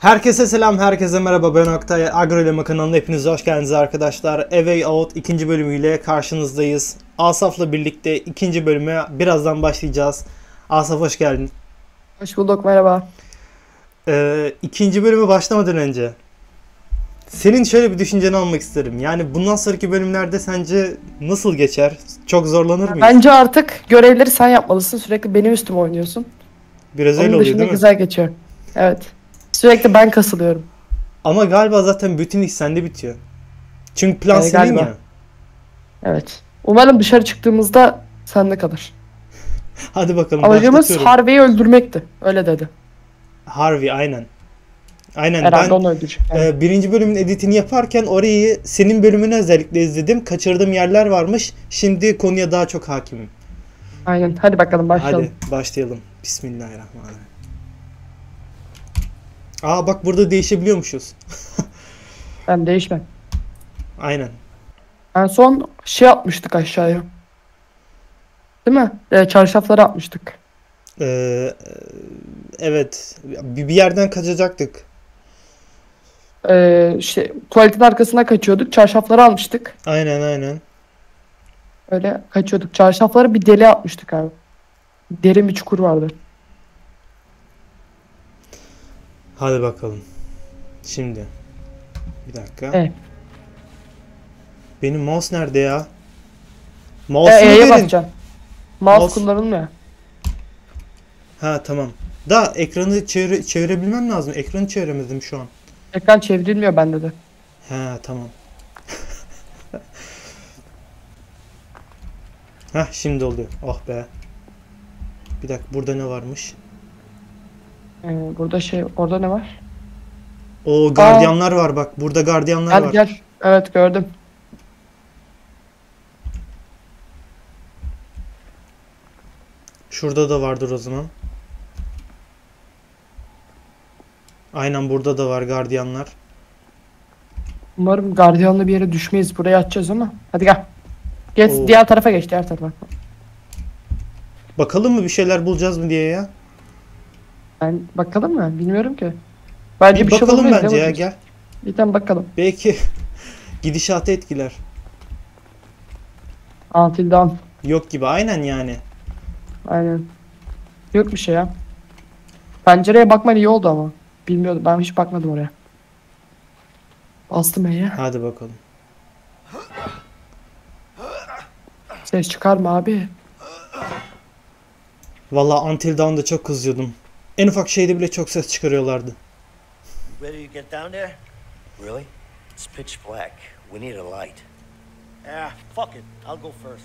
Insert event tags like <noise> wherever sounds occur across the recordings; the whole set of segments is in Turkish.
Herkese selam, herkese merhaba. Ben Oktay. Agrolema kanalına hepiniz hoş geldiniz arkadaşlar. A Way Out ikinci bölümüyle karşınızdayız. Asaf'la birlikte ikinci bölüme birazdan başlayacağız. Asaf hoş geldin. Hoş bulduk merhaba. Ee, ikinci bölüme başlamadan önce senin şöyle bir düşünceni almak isterim. Yani bundan sonraki bölümlerde sence nasıl geçer? Çok zorlanır mıyız? Bence artık görevleri sen yapmalısın. Sürekli benim üstüme oynuyorsun. Biraz öyle Onun oluyor dışında değil mi? güzel geçiyor. Evet. Sürekli ben kasılıyorum. Ama galiba zaten bütün iş sende bitiyor. Çünkü plan Ee, senin galiba. ya. Evet. Umarım dışarı çıktığımızda sende kalır. <laughs> Hadi bakalım Amacımız. Harvey'i öldürmekti. Öyle dedi. Harvey aynen. Aynen Herhalde ben onu öldürecek. Yani. Ee, birinci bölümün editini yaparken orayı senin bölümünü özellikle izledim. Kaçırdığım yerler varmış. Şimdi konuya daha çok hakimim. Aynen. Hadi bakalım başlayalım. Hadi başlayalım. Bismillahirrahmanirrahim. Aa bak burada değişebiliyormuşuz. <laughs> Ben değişmem. Aynen. En son şey atmıştık aşağıya. Değil mi? Ee, çarşafları atmıştık. Ee, evet. Bir bir yerden kaçacaktık. Ee, işte tuvaletin arkasına kaçıyorduk. Çarşafları almıştık. Aynen aynen. Öyle kaçıyorduk. Çarşafları bir deli atmıştık abi. Derin bir çukur vardı. Hadi bakalım. Şimdi. Bir dakika. Evet. Benim mouse nerede ya? E, Mouse'umu E'ye verin. basacaksın. Mouse, Mouse- kullanılmıyor. Ha tamam. Da ekranı çevire, çevirebilmem lazım. Ekranı çeviremedim şu an. Ekran çevrilmiyor bende de. Ha tamam. <laughs> Heh şimdi oluyor. Oh be. Bir dakika burada ne varmış? Ee, burada şey orada ne var? O gardiyanlar var bak. Burada gardiyanlar Gel var. gel. Evet gördüm. Şurada da vardır o zaman. Aynen burada da var gardiyanlar. Umarım gardiyanlı bir yere düşmeyiz. Buraya atacağız ama. Hadi gel. Geç Oo. diğer tarafa geç diğer tarafa. Bakalım mı bir şeyler bulacağız mı diye ya. Ben bakalım mı? Bilmiyorum ki. Bence Bir bir, şey bakalım bulmayız. bence ya gel. Bir tane bakalım. Belki <laughs> gidişatı etkiler. Until dawn. Yok gibi aynen yani. Aynen. Yok bir şey ya. Pencereye bakman iyi oldu ama. Bilmiyordum. Ben hiç bakmadım oraya. Bastım E'ye. Hadi bakalım. Ses çıkarma abi. Valla Until Dawn'da çok kızıyordum. En ufak şeyde bile çok ses çıkarıyorlardı. Ready to get down there? Really? It's pitch black. We need a light. Ah, fuck it. I'll go first.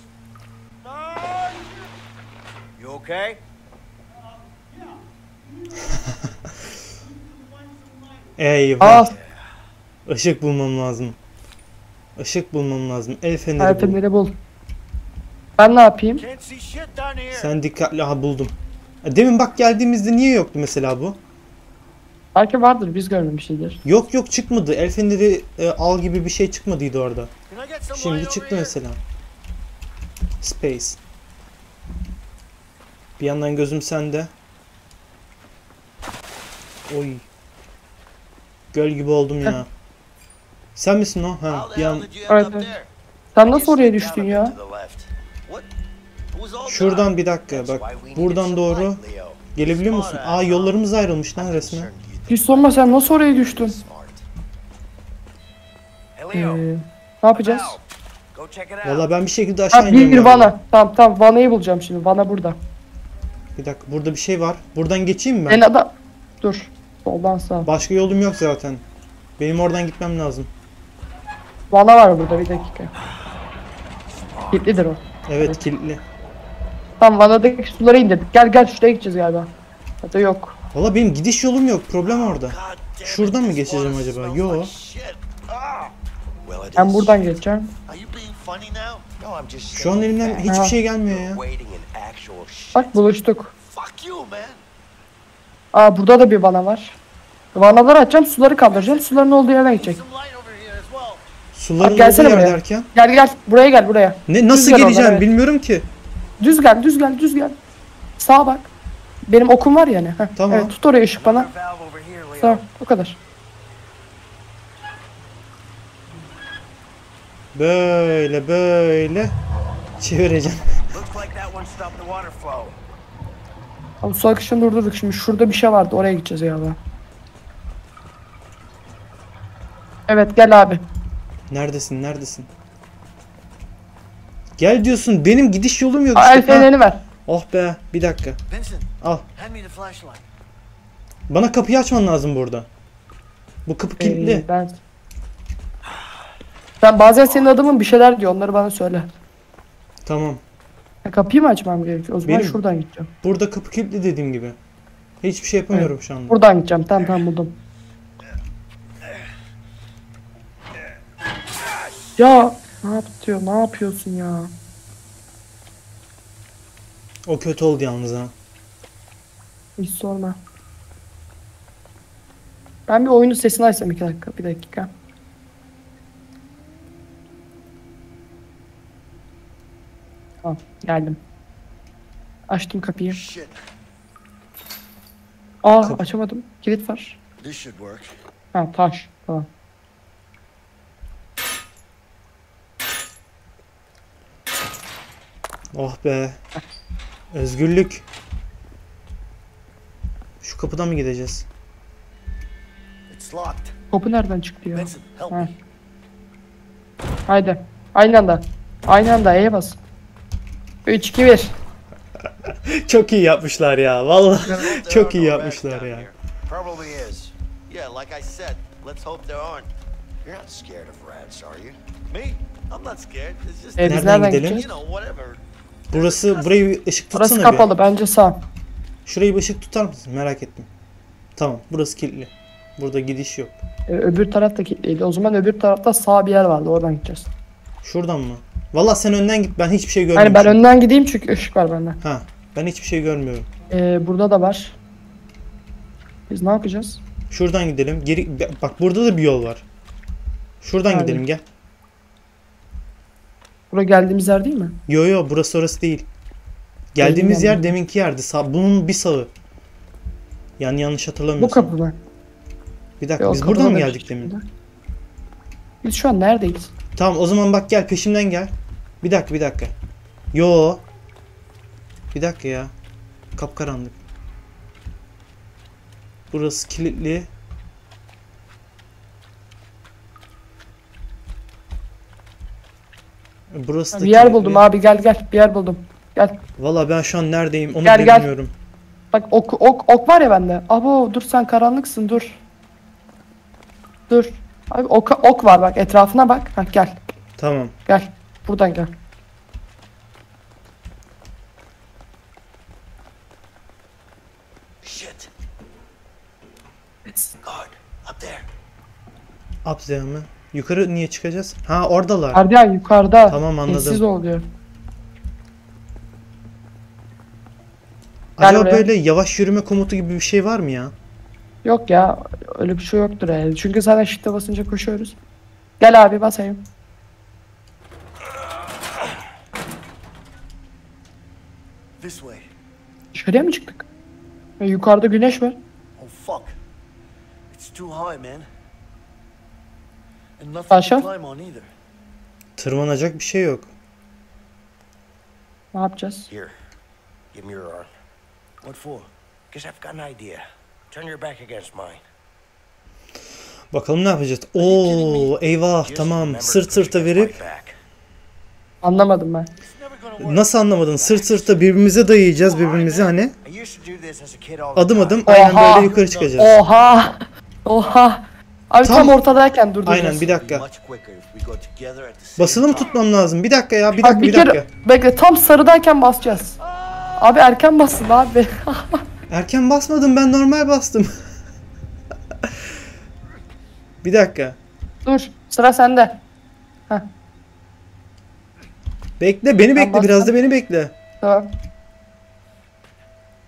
You okay? <laughs> Eyvah. Aa, Işık bulmam lazım. Işık bulmam lazım. El feneri bul. Erpenleri bul. Ben ne yapayım? Sen dikkatli ha buldum. Demin bak geldiğimizde niye yoktu mesela bu? Belki vardır biz görmemişizdir. Yok yok çıkmadı. El feneri e, al gibi bir şey çıkmadıydı orada. Şimdi çıktı mesela. Space. Bir yandan gözüm sende. Oy. Göl gibi oldum ya. Sen misin o? Ha, bir an Evet? Sen nasıl oraya düştün ya? Şuradan bir dakika bak. Buradan doğru gelebiliyor musun? Aa yollarımız ayrılmış lan resmen. sorma sen nasıl oraya düştün? Ee, Leo. ne yapacağız? Valla ben bir şekilde aşağı Ha, iniyorum. bir galiba. vana. Tamam tamam vanayı bulacağım şimdi. Vana burada. Bir dakika burada bir şey var. Buradan geçeyim mi En ben? adam. Dur. Soldan sağ. Başka yolum yok zaten. Benim oradan gitmem lazım. Vana var burada bir dakika. Kilitlidir o. Evet kilitli. Tamam vanadaki suları indirdik. Gel gel şuraya gideceğiz galiba. Hatta yok. Valla benim gidiş yolum yok. Problem orada. Şuradan mı geçeceğim acaba? Yo. Ben buradan geçeceğim. Şu an elimden hiçbir Ha. şey gelmiyor ya. İn. Bak buluştuk. Aa burada da bir vana var. Vanaları açacağım suları kaldıracağım. Suların olduğu yerden gidecek. Suların gelsene olduğu yer buraya. derken. Gel gel buraya gel buraya. Ne nasıl oradan, geleceğim evet. bilmiyorum ki. Düz gel düz gel düz gel. Sağa bak. Benim okum var yani. Heh, Tamam. Evet tut oraya ışık bana. Tamam o kadar. Böyle böyle çevireceğim. Abi su akışını durdurduk. Şimdi şurada bir şey vardı. Oraya gideceğiz ya abi. Evet gel abi. Neredesin neredesin? Gel diyorsun benim gidiş yolum yok Aa, işte. el fenerini ver. Oh be bir dakika. Vincent, Al. Bana kapıyı açman lazım burada. Bu kapı kilitli. Ee, ben... Sen bazen senin adamın bir şeyler diyor. Onları bana söyle. Tamam. Ya, kapıyı mı açmam gerekiyor? O zaman Benim- şuradan gideceğim. Burada kapı kilitli dediğim gibi. Hiçbir şey yapamıyorum şu anda. Buradan gideceğim. Tamam tamam buldum. Ya ne yapıyor? Ne yapıyorsun ya? O kötü oldu yalnız ha. Hiç sorma. Ben bir oyunun sesini açsam iki dakika. Bir dakika. Tamam geldim. Açtım kapıyı. Shit, Aa Kapı- açamadım. Kilit var. this should work. Ha taş. Tamam. Oh be. Özgürlük. Şu kapıdan mı gideceğiz? Kapı nereden çıktı ya? Ha. Haydi. Aynı anda. Aynı anda E'ye bas. 3 2 1. Çok iyi yapmışlar ya. Vallahi <laughs> çok iyi yapmışlar ya. here. Probably is. Yeah, like I said, let's hope there aren't. You're not scared of rats, are you? Me? I'm not scared. It's just, E, biz Nereden nereden gidelim? Burası burayı bir ışık tutsana Burası bir. kapalı. Bence sağ. Şurayı bir ışık tutar mısın? Merak ettim. Tamam. Burası kilitli. Burada gidiş yok. Ee, öbür taraf da kilitliydi. O zaman öbür tarafta sağ bir yer vardı. Oradan gideceğiz. Şuradan mı? Vallahi sen önden git. Ben hiçbir şey görmüyorum. Yani ben önden gideyim çünkü ışık var bende. Ha. Ben hiçbir şey görmüyorum. Ee, burada da var. Biz ne yapacağız? Şuradan gidelim. Geri bak burada da bir yol var. Şuradan Nerede? gidelim gel. Buraya geldiğimiz yer değil mi? Yo yo burası orası değil. Geldiğimiz yer deminki yerdi. Sağ, bunun bir sağı. Yani yanlış Bu kapı mı? Bir dakika Yok, biz buradan mı geldik şey demin? Biz şu an neredeyiz? Tamam o zaman bak gel peşimden gel. Bir dakika bir dakika. Yo. Bir dakika ya. Kapkaranlık. Burası kilitli. Burası da Bir yer kilitli. buldum abi gel gel. Bir yer buldum. Gel. Valla ben şu an neredeyim onu Gel, gel. bilmiyorum. Bak ok, ok, ok var ya bende. Abo dur sen karanlıksın dur. Dur. Abi ok, ok var bak etrafına bak. Ha, gel Tamam. gel. Buradan gel. Shit. Guard, up there. Up mı? Yukarı niye çıkacağız? Ha oradalar. Gardiyan yukarıda. Tamam, anladım. Sessiz ol diyor. Acaba oraya. böyle yavaş yürüme komutu gibi bir şey var mı ya? Yok ya öyle bir şey yoktur herhalde. Çünkü zaten shift'e basınca koşuyoruz. Gel abi basayım. This way. Dışarıya mı çıktık? E, yukarıda güneş var. Oh fuck. It's too high, man. Aşağı. to climb on either. Tırmanacak bir şey yok. Ne yapacağız? Here, give me your arm. What for? Because I've got an idea. Turn your back against mine. Bakalım ne yapacağız? Oo eyvah tamam sırt sırta verip. Anlamadım ben. Nasıl anlamadın? Sırt sırta birbirimize dayayacağız birbirimizi hani adım adım aynen Oha! böyle yukarı çıkacağız. Oha! Oha! Abi tam, Tam- ortadayken durduracağız. Aynen bir dakika. Basılı mı tutmam lazım? Bir dakika ya bir Abi dakika bir bir kere dakika. bekle tam sarıdayken basacağız. Abi erken bassın abi. <laughs> Erken basmadım ben normal bastım. <laughs> bir dakika. Dur sıra sende. Bekle beni bekle biraz da bastım. beni bekle. Tamam.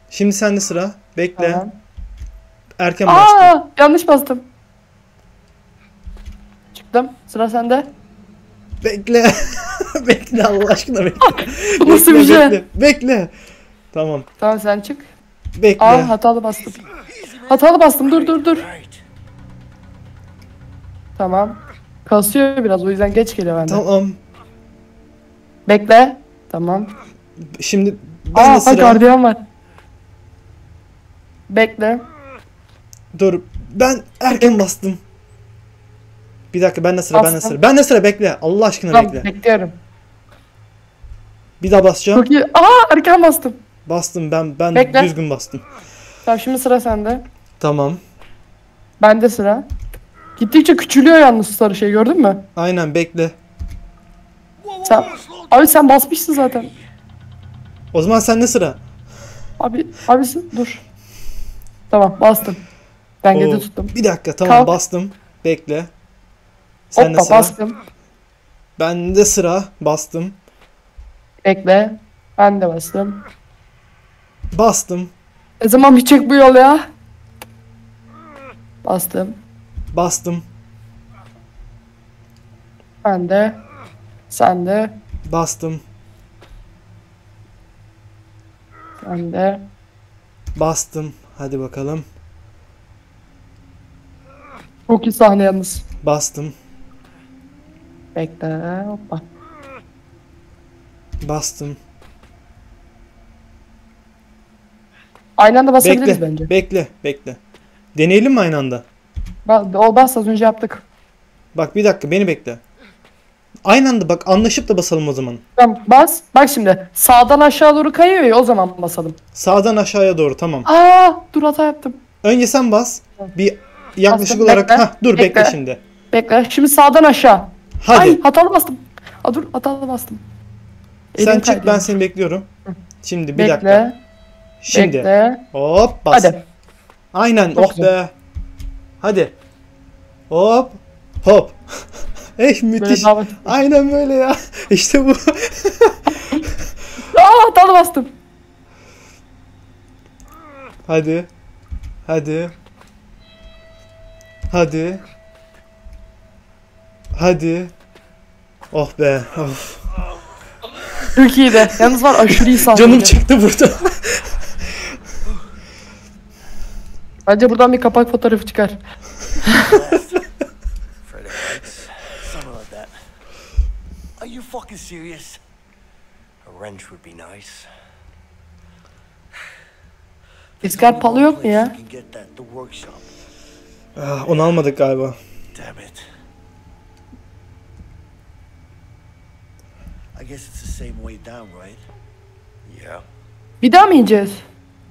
Şimdi sende sıra. Bekle. Tamam. Erken bastım. Aa yanlış bastım. Sıra sende. Bekle. <laughs> bekle Allah aşkına bekle. Bu nasıl Bekle, bir şey? Bekle. bekle. Tamam. Tamam sen çık. Bekle. Aa hatalı bastım. Hatalı bastım dur dur dur. Tamam. Kasıyor biraz o yüzden geç geliyor bende. Tamam. Bekle. Tamam. Şimdi ben Aa sıra. gardiyan var. Bekle. Dur. Ben erken bastım. Bir dakika ben de sıra ben de sıra. Ben de sıra bekle. Allah aşkına Tamam bekle. bekliyorum. Bir daha basacağım. Çok iyi. Aa erken bastım. Bastım ben ben Bekle. düzgün bastım. Tamam şimdi sıra sende. Tamam. Bende sıra. Gittikçe küçülüyor yalnız sarı şey gördün mü? Aynen bekle. Sen, abi sen basmışsın zaten. O zaman sende sıra. Abi abisin dur. Tamam bastım. Dengede Oo, tuttum. Bir dakika tamam Kalk. bastım. Bekle. Sende Hoppa sıra. bastım. Bende sıra. Bastım. Bekle. Ben de bastım. Bastım. Ne zaman bitecek bu yol ya? Bastım. Bastım. Ben de. Sen de. Bastım. Sen de. Bastım. Hadi bakalım. Çok iyi sahne yalnız. Bastım. Bekle. Hoppa. Bastım. Aynı anda basabiliriz Bekle. bence. Bekle. Bekle. Deneyelim mi aynı anda? Ba- O bas az önce yaptık. Bak bir dakika beni bekle. Aynı anda bak anlaşıp da basalım o zaman. Tamam bas. Bak şimdi. Sağdan aşağı doğru kayıyor ya o zaman basalım. Sağdan aşağıya doğru tamam. Aa dur hata yaptım. Önce sen bas. Bir yaklaşık Bastım, olarak bekle, Hah, dur bekle. bekle. şimdi. Bekle. Şimdi sağdan aşağı. Hadi. Ay hatalı bastım. Aa dur hatalı bastım. sen Elim çık kaydı. ben seni bekliyorum. Şimdi bir Bekle. dakika. Şimdi. Bekle. Hop bas. Hadi. Aynen Çok oh güzel. be. Hadi. Hop. Hop. <laughs> Eh Böyle müthiş. basit. Aynen böyle ya. <laughs> İşte bu. Aa hatalı bastım. Hadi. Hadi. Hadi. Hadi. Oh be. Of. Çok. Yalnız var aşırı iyi sahneydi. Canım çıktı burada. Bence buradan bir kapak fotoğrafı çıkar. Are you fucking serious? A wrench would be nice. İskar palı yok mu ya? Ah, Onu almadık galiba. Damn it. I guess it's the same way down, right? Yeah. Bir daha mı ineceğiz?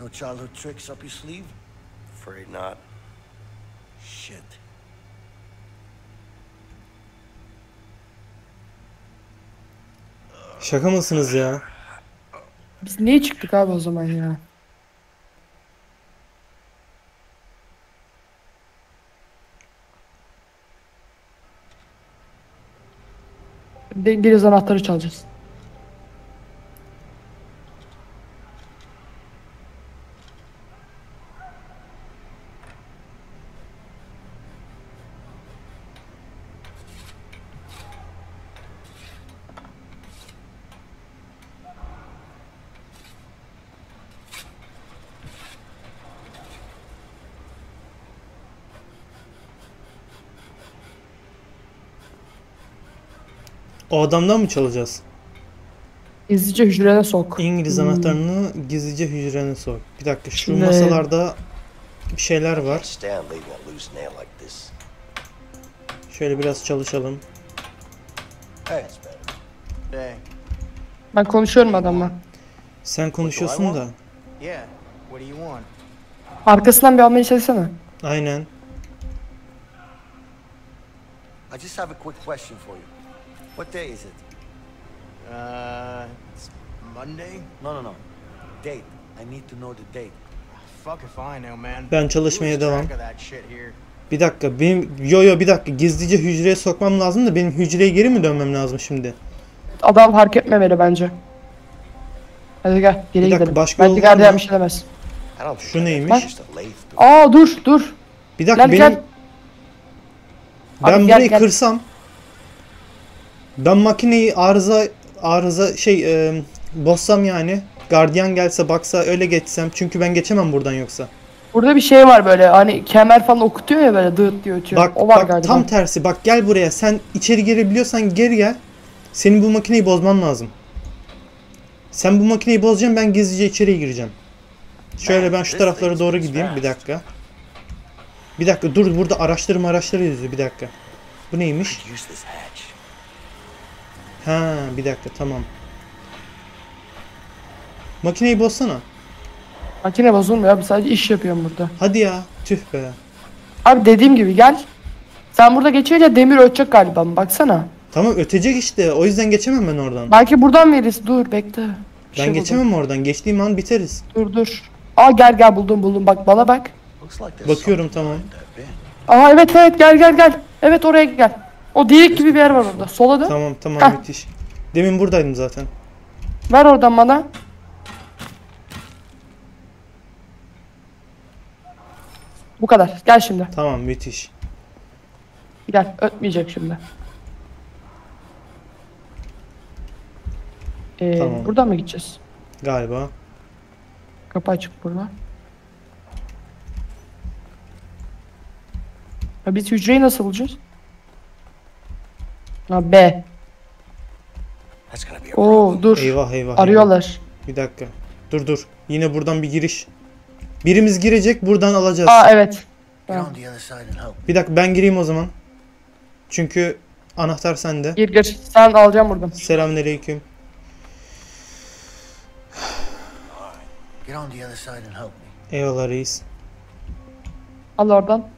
No childhood tricks up your sleeve? Afraid not. Shit. Şaka mısınız ya? Biz niye çıktık abi o zaman ya? De İngiliz anahtarı çalacağız. O adamdan mı çalacağız? Gizlice hücrene sok. İngiliz Hmm. anahtarını gizlice hücrene sok. Bir dakika şu Şimdi- masalarda bir şeyler var. Şöyle biraz çalışalım. Ben konuşuyorum adamla. Sen konuşuyorsun da. Arkasından bir almaya çalışsana. Aynen. I just have a quick question for you. What day is it? Uh, it's Monday. No, no, no. Date. I need to know the date. Fuck if I know, man. Ben çalışmaya devam. track of that shit here. Bir dakika benim yo yo bir dakika gizlice hücreye sokmam lazım da benim hücreye geri mi dönmem lazım şimdi? Adam fark etmemeli bence. Hadi gel geri Bir dakika, gidelim. başka var gardiyan bir şey demez. Şu neymiş? dude. Aa dur dur. Bir dakika Gel, benim gel. ben Abi gel, burayı gel. kırsam ben makineyi arıza arıza şey e, bossam yani gardiyan gelse baksa öyle geçsem çünkü ben geçemem buradan yoksa. Burada bir şey var böyle hani kemer falan okutuyor ya böyle dıt diye ötüyor. Bak o var bak galiba. tam tersi. Bak gel buraya. Sen içeri girebiliyorsan geri gel. Senin bu makineyi bozman lazım. Sen bu makineyi bozacaksın ben gizlice içeriye gireceğim. Şöyle ben şu taraflara doğru gideyim. Bir dakika. Bir dakika dur burada araştırma araçları yazıyor. Bir dakika. Bu neymiş? Ha bir dakika tamam. Makineyi bozsana. Makine bozulmuyor abi sadece iş yapıyorum burada. Hadi ya. Tüh be. Abi dediğim gibi gel. Sen burada geçince demir ötecek galiba baksana. Tamam ötecek işte. O yüzden geçemem ben oradan. Belki buradan veririz. Dur bekle. Bir Ben şey buldum. geçemem oradan. Geçtiğim an biteriz. Dur dur. Aa gel gel buldum buldum bak bana bak. Bakıyorum tamam. Aa evet evet gel gel gel. Evet oraya gel. O delik gibi bir yer var orada. Sola dön. Tamam tamam Heh. müthiş. Demin buradaydım zaten. Ver oradan bana. Bu kadar. Gel şimdi. Tamam müthiş. Gel. Ötmeyecek şimdi. Ee, Tamam. Buradan mı gideceğiz? Galiba. Kapı açık burada. Ha, biz hücreyi nasıl bulacağız? Ha B. Oo dur. Eyvah eyvah. eyvah. Arıyorlar. Bir dakika. Dur dur. Yine buradan bir giriş. Birimiz girecek buradan alacağız. Aa evet. Get on the other side and help. Bir dakika ben gireyim o zaman. Çünkü anahtar sende. Gir gir. Sen alacağım buradan. Selamünaleyküm. Eyvallah reis. Al oradan.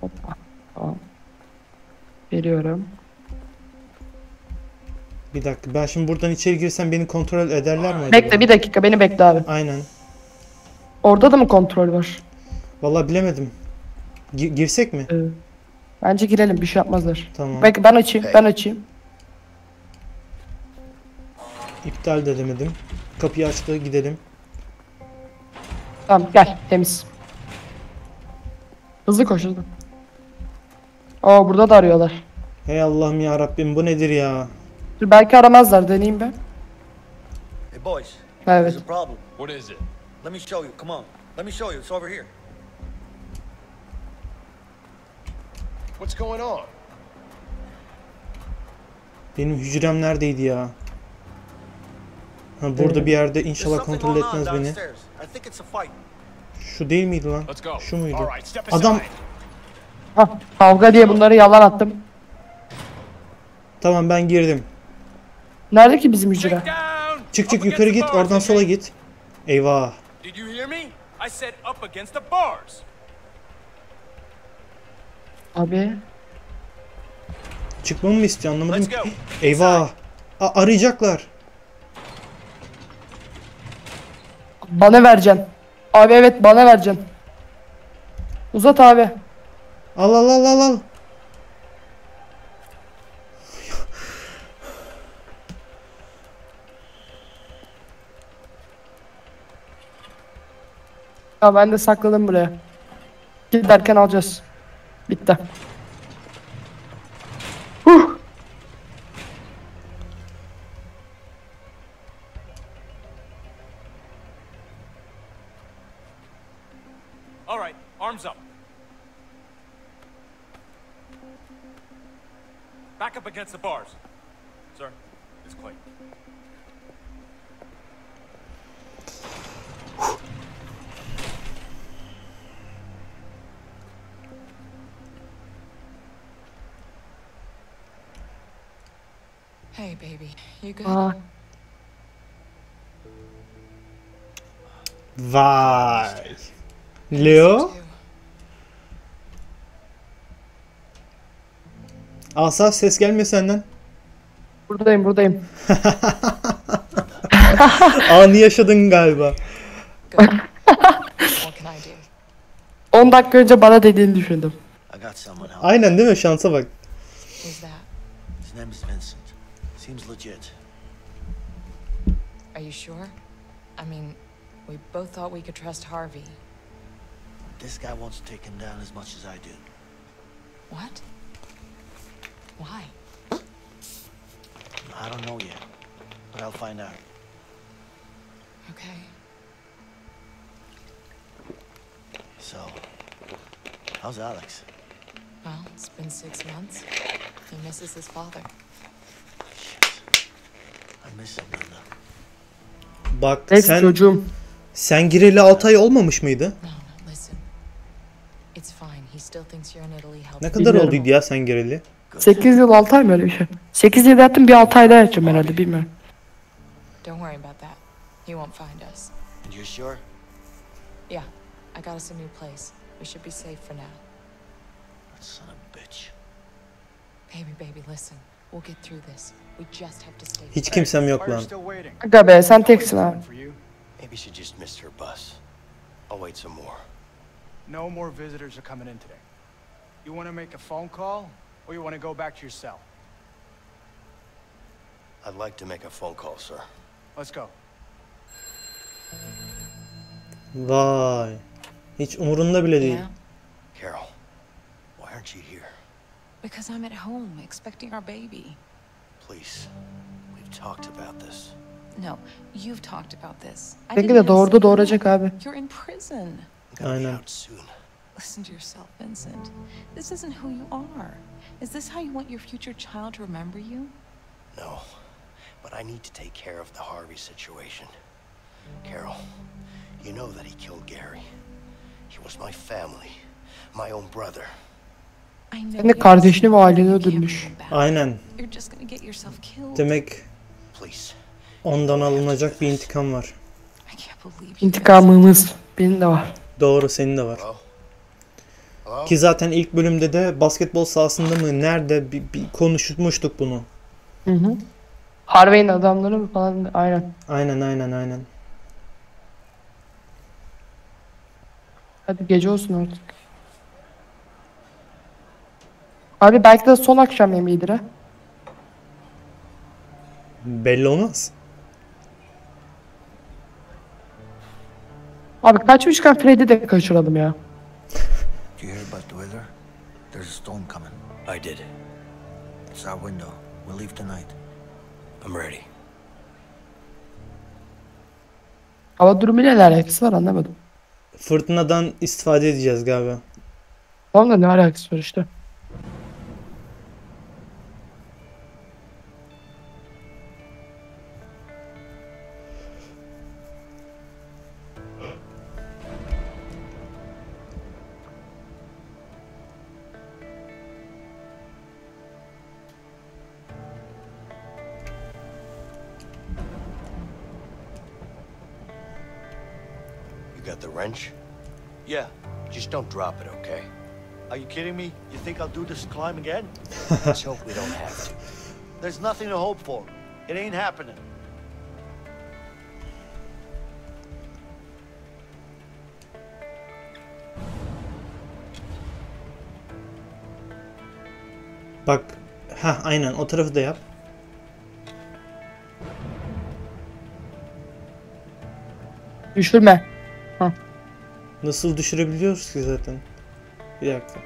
Hoppa. Tamam. Veriyorum. Bir dakika. Ben şimdi buradan içeri girsem beni kontrol ederler mi acaba? Bekle bir dakika beni bekle abi. Aynen. Orada da mı kontrol var? Vallahi bilemedim. Gi- girsek mi? Ee, bence girelim bir şey yapmazlar. Tamam. Bekle ben açayım ben açayım. İptal de demedim. Kapıyı açtı gidelim. Tamam gel temiz. Hızlı koş hızlı. Aa burada da arıyorlar. Hey Allah'ım ya Rabbim bu nedir ya? Dur belki aramazlar deneyeyim ben. Hey boys, Evet. there's a problem. What is it? Let me show you. Come on. Let me show you. It's over here. What's going on? Benim hücrem neredeydi ya? Ha burada bir yerde inşallah kontrol etmez beni. Şu değil miydi lan? Şu muydu? Adam aside. Ha, kavga diye bunları yalan attım. tamam ben girdim. Nerede ki bizim hücre? Çık çık yukarı git oradan sola git. Eyvah. Did you hear me? I said up against the bars. Abi. Çıkmamı mı istiyor anlamadım Let's go. Eyvah. A- arayacaklar. Bana vereceksin. Abi evet bana vereceksin. Uzat abi. Al al al al al. Ya ben de sakladım buraya. Giderken alacağız. Bitti. Huh. All right, arms up. Back up against the bars. Sir, it's Clay. Hey, baby, you good? Uh, Aa, Vay. Leo. Asaf ses gelmiyor senden. buradayım buradayım. <laughs> Anı yaşadın galiba. Good. what can I do? 10 dakika önce bana dediğini düşündüm. Aynen değil mi? Şansa bak. Are you sure? I mean, we both thought we could trust Harvey. This guy wants to take him down as much as I do. What? Why? I don't know yet, but I'll find out. Okay. So, how's Alex? Well, it's been six months. He misses his father. Shit. I miss him, Linda. Bak Neyse sen çocuğum. sen gireli 6 ay olmamış mıydı? No, no, listen. It's fine. He still thinks you're in Italy helping. Ne kadar olduydu ya sen gireli? 8 yıl 6 ay mı öyle bir şey? 8 yıl yattım bir 6 ay daha yatacağım herhalde bilmiyorum. Don't worry about that. He won't find us. And you're sure? Yeah, I got us a new place. We should be safe for now. That son of a bitch. Baby, baby, listen. We'll get through this. We just have to stay. Hiç kimsem yok Fire's lan. still waiting. Aga be sen teksin abi. For you. Maybe she just missed her bus. I'll wait some more. No more visitors are coming in today. You want to make a phone call, or you want to go back to your cell? I'd like to make a phone call, sir. Let's go. Vay. Hiç umurunda bile değil. Yeah, Carol, why aren't you here? because I'm at home expecting our baby. Please. We've talked about this. No, you've talked about this. I Belki didn't de have doğurdu say doğuracak no. abi. You're in prison. I'm gonna be Aynen. out soon. Listen to yourself, Vincent. This isn't who you are. Is this how you want your future child to remember you? No, but I need to take care of the Harvey situation. Carol, you know that he killed Gary. He was my family, my own brother. I know. Sen de kardeşini ve aileni öldürmüş. Aynen. You're just gonna get yourself killed. Demek ondan alınacak bir intikam var. I can't believe you. guys- İntikamımız. Benim de var. Doğru senin de var. Ki zaten ilk bölümde de basketbol sahasında mı nerede bir, bir konuşmuştuk bunu. Hı hı. Harvey'in adamları mı falan aynen. Aynen aynen aynen. Hadi gece olsun artık. Abi belki de son akşam yemeğidir ha. Belli olmaz. Abi kaçmışken Fred'i de kaçıralım ya. Do you hear about the weather? There's a storm coming. I did. It's our window. We'll leave tonight. I'm ready. Hava durumuyla ne alakası var anlamadım. Fırtınadan istifade edeceğiz galiba. Tamam da ne alakası var işte. Don't drop it, okay? Are you kidding me? You think I'll do this climb again? <laughs> Let's hope we don't have to. There's nothing to hope for. It ain't happening. Bak. Ha aynen o tarafı da yap. Düşürme. Nasıl düşürebiliyoruz ki zaten? Bir dakika.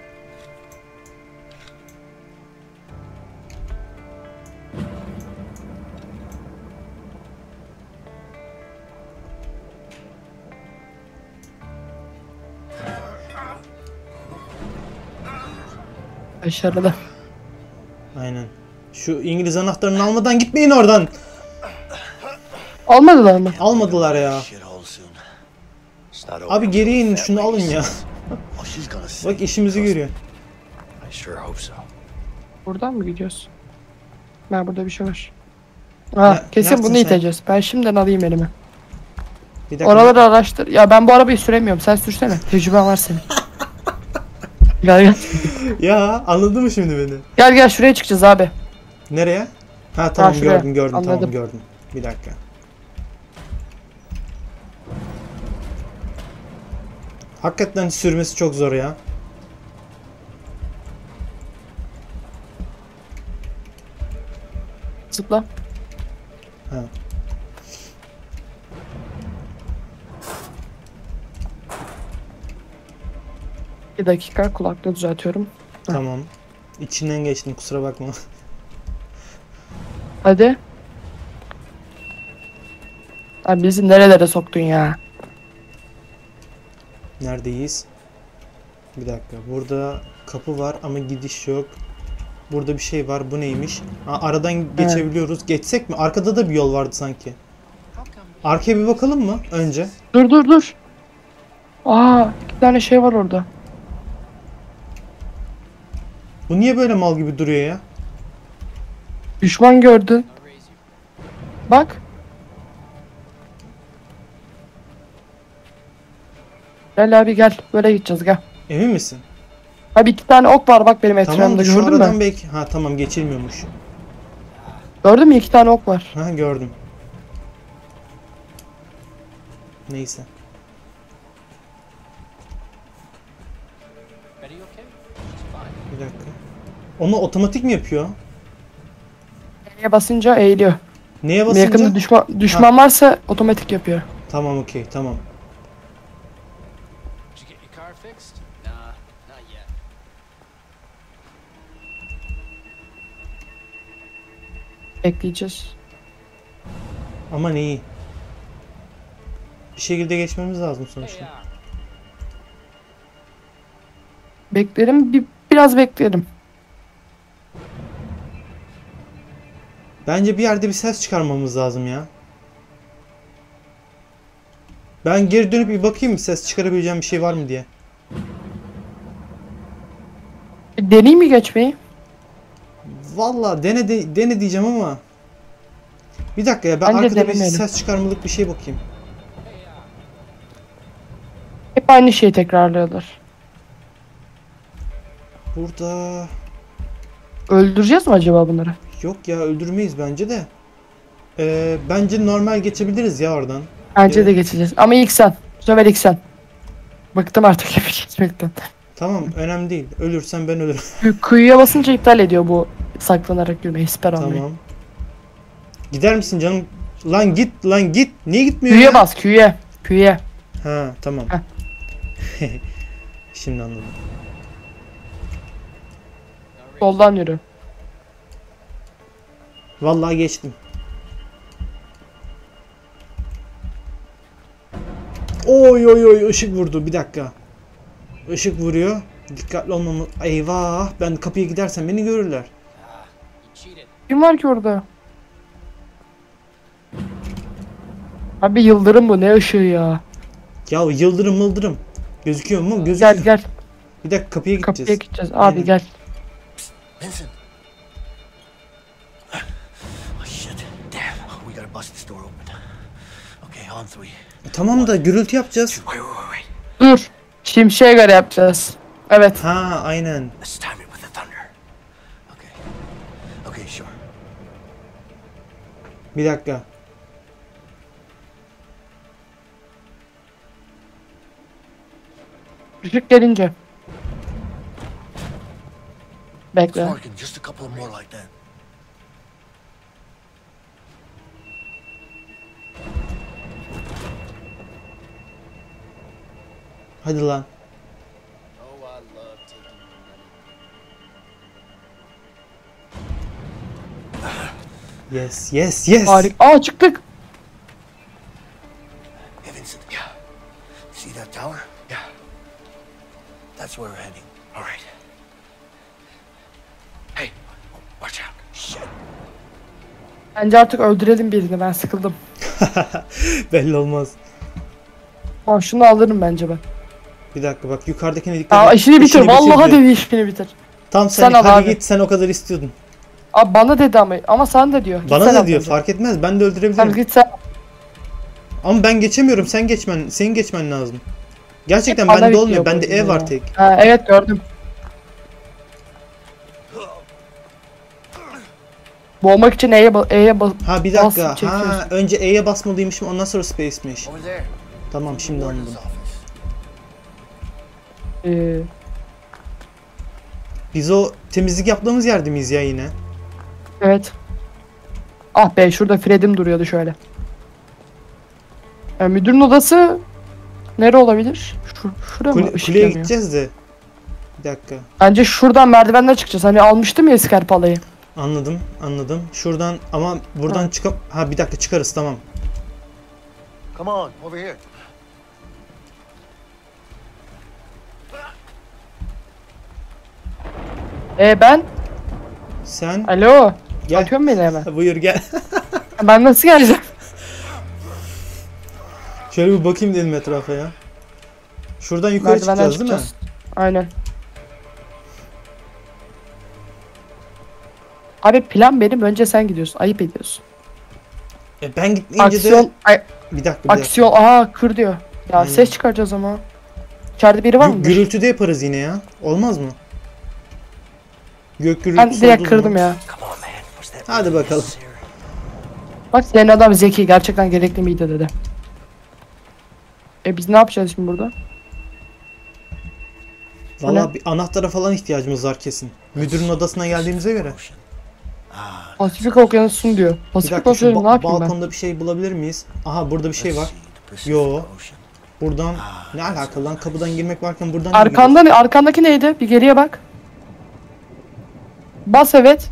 Başarılı. Aynen. Şu İngiliz anahtarını almadan gitmeyin oradan. Olmadılar mı? Almadılar ya. Shithole soon. It's not over Abi geri in şunu alın ya. <laughs> Oh. Bak işimizi görüyor. Buradan mı gidiyoruz? Ha burada bir şey var. Ha Ne- kesin neredesin bunu sen? iteceğiz. Ben şimdiden alayım elime. Bir dakika. Oraları araştır. Ya ben bu arabayı süremiyorum. Sen sürsene. Tecrüben var senin. <laughs> gel gel. Ya anladın mı şimdi beni? Gel gel şuraya çıkacağız abi. Nereye? Ha tamam şuraya. gördüm gördüm tamam Anladım. gördüm. Bir dakika. Hakikaten sürmesi çok zor ya. Zıpla. Ha. Bir dakika kulaklığı düzeltiyorum. Tamam. İçinden geçtim kusura bakma. Hadi. Sen bizi nerelere soktun ya? Neredeyiz? Bir dakika. Burada kapı var ama gidiş yok. Burada bir şey var. Bu neymiş? Aa, aradan geçebiliyoruz. Geçsek mi? Arkada da bir yol vardı sanki. Arkaya bir bakalım mı önce? Dur dur dur. Aa iki tane şey var orada. Bu niye böyle mal gibi duruyor ya? Düşman gördün. Bak. Gel abi gel. Böyle gideceğiz gel. Emin misin? Abi iki tane ok var bak benim Tamam etrafımda şu gördün aradan mü? belki... Ha tamam geçilmiyormuş. Gördün mü iki tane ok var. Ha gördüm. Neyse. Bir dakika. Onu otomatik mi yapıyor? E'ye basınca eğiliyor. Neye basınca? Yakında düşman düşman varsa otomatik yapıyor. Tamam okey tamam. Bekleyeceğiz. Ama neyi? Bir şekilde geçmemiz lazım sonuçta. Beklerim bir biraz beklerim. Bence bir yerde bir ses çıkarmamız lazım ya. Ben geri dönüp bir bakayım ses çıkarabileceğim bir şey var mı diye. Bir deneyeyim mi geçmeyi? Valla dene, de- dene diyeceğim ama. Bir dakika ya ben Bence arkada bir denemeyelim. ses çıkarmalık bir şey bakayım. Hep aynı şeyi tekrarlıyorlar. Burada Öldüreceğiz mi acaba bunları? yok ya öldürmeyiz bence de. Ee, bence normal geçebiliriz ya oradan. Bence de geçeceğiz. Ama ilk sen. Bu sefer ilk sen. Bıktım artık <laughs> hep geçmekten. Tamam önemli değil. Ölürsen ben ölürüm. Kuy- Kuyuya basınca iptal ediyor bu saklanarak yürümeyi. Siper almayı. tamam. Gider misin canım? Lan git lan git. Niye gitmiyor Q'ye ya? bas Q'ye. Q'ye. Ha tamam. Heh. <laughs> Şimdi anladım. Soldan yürü. Vallahi geçtim. Oy oy oy ışık vurdu. Bir dakika. Işık vuruyor. Dikkatli olmamı. Eyvah. Ben kapıya gidersem beni görürler. Kim var ki orada? Abi yıldırım bu ne ışığı ya. Ya yıldırım mıldırım. Gözüküyor mu? Gözüküyor. Gel gel Bir dakika kapıya gideceğiz. kapıya gideceğiz. Abi Aynen. gel. Vincent. Oh shit. Damn. We gotta bust this door open. Okay, on three. Tamam da gürültü yapacağız. Dur. Şimşeğe göre yapacağız. Evet. Ha aynen. Let's time it with the thunder. Okay. Okay, sure. Bir dakika. Işık gelince. Bekle. working. Just a couple of more like that. Hadi lan. Yes yes yes. Harika. Aa çıktık. Hey, Vincent. Yeah. See that tower? Yeah. That's where we're heading. All right. Hey, watch out. Shit. Bence artık öldürelim birini ben sıkıldım. <laughs> Belli olmaz. Aa şunu alırım bence ben. Bir dakika bak yukarıdakine dikkat Aa et. işini bitir. İşini Vallahi dedi işini bitir. Tam sen, Sen al hadi abi. git sen o kadar istiyordun. Abi bana dedi ama ama sen de diyor. Git Bana sen da al diyor fark etmez ben de öldürebilirim. Tamam git sen. Ama ben geçemiyorum sen geçmen senin geçmen lazım. Gerçekten Bana bende bitiyor olmuyor bu bende E var ya. tek. Ha, evet gördüm. Boğmak için E'ye ba- E'ye ba- Ha bir dakika. Ha çekiyorsun. önce E'ye basmalıymışım ondan sonra space'miş. Over there. Tamam şimdi anladım. Ee, Biz o temizlik yaptığımız yerde miyiz ya yine? evet. Ah be şurada Fred'im duruyordu şöyle. Ee, müdürün odası nere olabilir? Şu, şurada mı Kule, ışık kuleye yanıyor? gideceğiz de. Bir dakika. Bence şuradan merdivenden çıkacağız. Hani almıştım ya iskarpalayı. Anladım, anladım. Şuradan ama buradan çıkıp ha bir dakika çıkarız tamam. Come on, over here. E ben? Sen Alo. gel. Bakıyorum beni hemen. Buyur gel. <laughs> Ben nasıl geleceğim? Şöyle bir bakayım dedim etrafa ya. Şuradan yukarı Merdivenden çıkacağız değil mi? çıkacağız. Aynen. Abi plan benim önce sen gidiyorsun. Ayıp ediyorsun. E ben gitmeyince Aksiyon, de... ay, Bir dakika bir aksiyon, aha kır diyor. Ya Aynen. ses çıkaracağız ama. İçeride biri var Gü- mı? gürültüde yaparız yine ya. Olmaz mı? Gök Ben gürültüsü direkt olduğu kırdım zaman- ya. Hadi bakalım. Bak senin adam zeki. Gerçekten gerekli miydi dedi. E biz ne yapacağız şimdi burada? Valla bir anahtara falan ihtiyacımız var kesin. Müdürün odasına geldiğimize göre. Ah, Pasifik okyanusun diyor. Bir Pasifik dakika şu okyanusu ne ba- yapayım ben? balkonda bir şey bulabilir miyiz? Aha burada bir şey var. Yo. Buradan ne alaka lan kapıdan girmek varken buradan niye? Arkanda ne? Arkandaki neydi? Bir geriye bak. Bas evet.